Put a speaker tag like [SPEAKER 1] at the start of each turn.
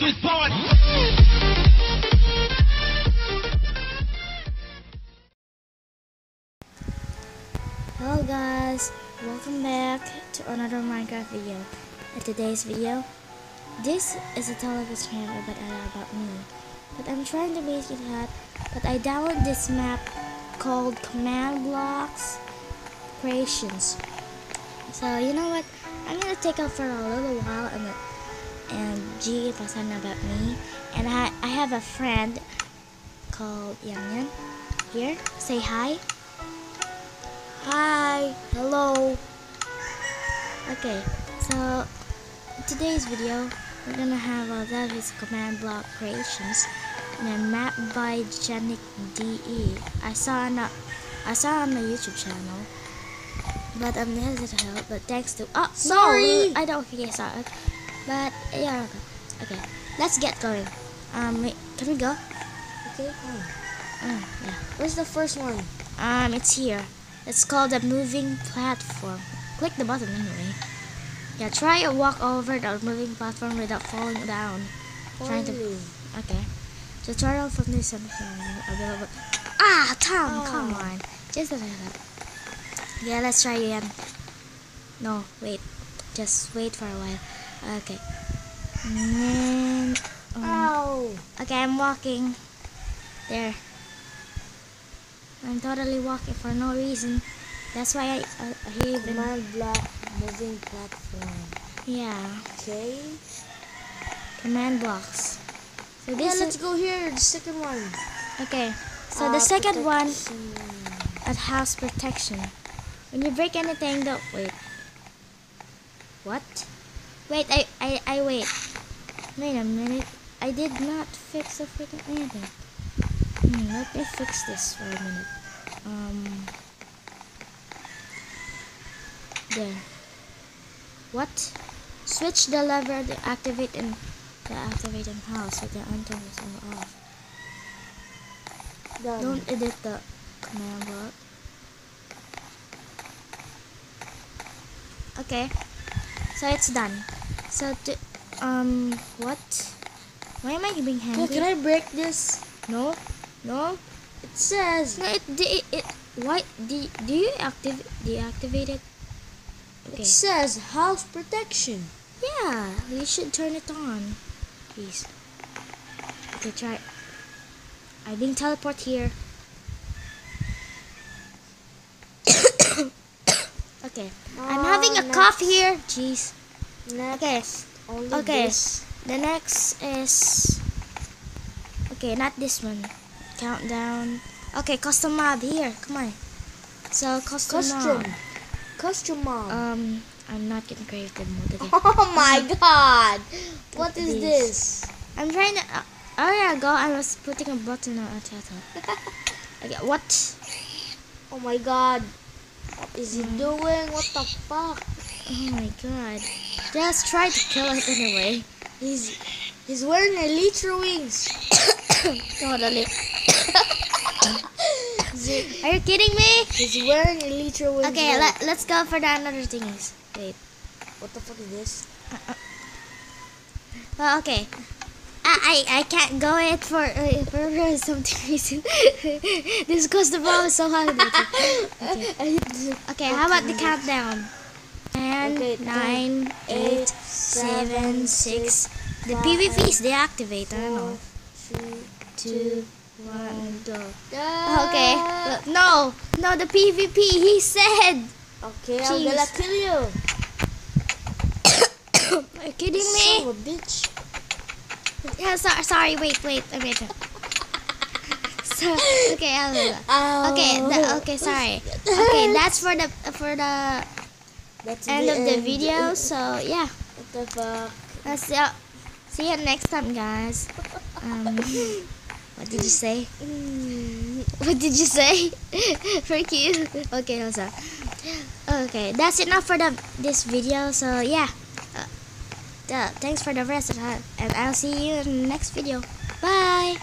[SPEAKER 1] this party.
[SPEAKER 2] Hello guys, welcome back to another Minecraft video. In today's video, this is a television channel but about me. But I'm trying to make it hot, but I downloaded this map called Command Blocks Creations. So you know what? I'm gonna take off for a little while and and G pasang about me. And I I have a friend called Yang Yan here. Say hi. Hi, hello. Okay, so today's video we're gonna have a that is command block creations and then map by Jannik DE. I saw on a, I saw on the YouTube channel, but I'm hesitant to help. But thanks to oh
[SPEAKER 3] Sorry.
[SPEAKER 2] no, I don't okay sorry, but yeah okay. okay. Let's get going. Um, wait, can we go?
[SPEAKER 3] Okay.
[SPEAKER 2] Uh, yeah.
[SPEAKER 3] Where's the first one?
[SPEAKER 2] Um, it's here. It's called a moving platform. Click the button anyway. Yeah, try to walk over the moving platform without falling down. Trying to. Okay. Tutorial for this something available. Ah, Tom,
[SPEAKER 3] Oh.
[SPEAKER 2] come on. Just a little. Yeah, let's try again. No, wait. Just wait for a while. Okay. And then, um,
[SPEAKER 3] Ow!
[SPEAKER 2] Okay, I'm walking. There. I'm totally walking for no reason. That's why I, uh, I even.
[SPEAKER 3] Command block moving platform.
[SPEAKER 2] Yeah,
[SPEAKER 3] Okay.
[SPEAKER 2] command blocks. So
[SPEAKER 3] Yeah, let's go here. The second one.
[SPEAKER 2] okay. So
[SPEAKER 3] Ah,
[SPEAKER 2] the second one
[SPEAKER 3] protection.
[SPEAKER 2] at house protection. When you break anything, don't wait. What? Wait, I I I wait. Wait a minute. I did not fix the freaking anything. Hmm, let me fix this for a minute. Um. There. What? Switch the lever to activate and in house with the enter is on off.
[SPEAKER 3] Done.
[SPEAKER 2] Don't edit the command block. Okay, so it's done. So to, um, what? Why am I being hungry?
[SPEAKER 3] can I break this?
[SPEAKER 2] No, no,
[SPEAKER 3] It says.
[SPEAKER 2] no. It, it, it why do, do you active deactivate it? Okay.
[SPEAKER 3] It says house protection.
[SPEAKER 2] Yeah, we should turn it on, please. Okay, try. I being teleport here. okay, I'm having a
[SPEAKER 3] Oh,
[SPEAKER 2] cough here. Jeez.
[SPEAKER 3] Next.
[SPEAKER 2] Okay.
[SPEAKER 3] Only
[SPEAKER 2] Okay.
[SPEAKER 3] this.
[SPEAKER 2] The next is okay, not this one. Countdown. Okay, custom mod here. Come on. So custom,
[SPEAKER 3] Costume.
[SPEAKER 2] mod.
[SPEAKER 3] Costume mob.
[SPEAKER 2] Um, I'm not getting creative mode. Okay.
[SPEAKER 3] oh my god! What is
[SPEAKER 2] this.
[SPEAKER 3] this?
[SPEAKER 2] I'm trying to. Uh, oh ago, I was putting a button on a title. okay, what?
[SPEAKER 3] Oh my god. What is he doing? What the fuck?
[SPEAKER 2] Oh my god. Just try to kill it anyway.
[SPEAKER 3] He's he's wearing elytra wings.
[SPEAKER 2] totally. Are you kidding me?
[SPEAKER 3] he's wearing elytra wings.
[SPEAKER 2] Okay, let, let's go for the another thingies. Wait.
[SPEAKER 3] What the fuck is this?
[SPEAKER 2] Well, okay. I, I, I can't go it for uh, for for something reason. this because the bomb is so hard. Okay. okay, how about the countdown? Ten,
[SPEAKER 3] Okay, ten,
[SPEAKER 2] nine, eight, seven, six. The PvP is deactivated. I don't know.
[SPEAKER 3] Three,
[SPEAKER 2] Two, one, go. Okay. No, no, the PvP. He said.
[SPEAKER 3] Okay, I'm gonna kill you.
[SPEAKER 2] Are you kidding me?
[SPEAKER 3] a bitch.
[SPEAKER 2] Yeah, sorry, sorry. Wait, wait. Wait. So, okay, I'll do that.
[SPEAKER 3] Ow.
[SPEAKER 2] Okay, the, okay, sorry. Okay, that's for the for the
[SPEAKER 3] That's
[SPEAKER 2] end of the video. So yeah,
[SPEAKER 3] What the fuck?
[SPEAKER 2] let's see. ya- See you next time, guys. Um, what did you say?
[SPEAKER 3] Mm.
[SPEAKER 2] What did you say? Freak you. Okay, hold on. Okay, that's enough for the this video. So yeah, uh, uh, thanks for the rest of that, and I'll see you in the next video. Bye.